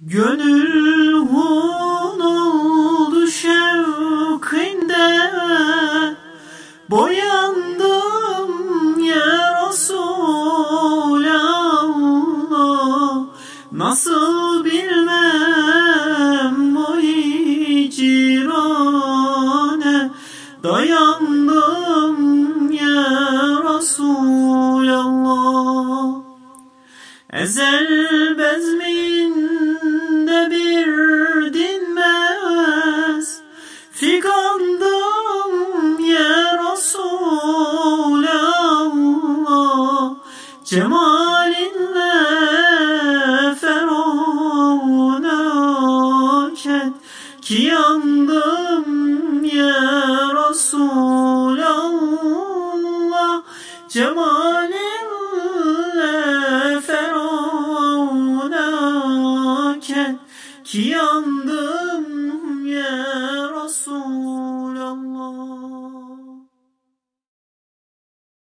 Gönül hun oldu şevkinde Boyandım ya Resulallah. Nasıl bilmem o hicrane Dayandım ya Resulallah. Ezel bezminde Figandım ya Resulallah. Cemalinle ferona ket Ki yandım ya Resulallah. Cemalinle ferona ket Ki yandım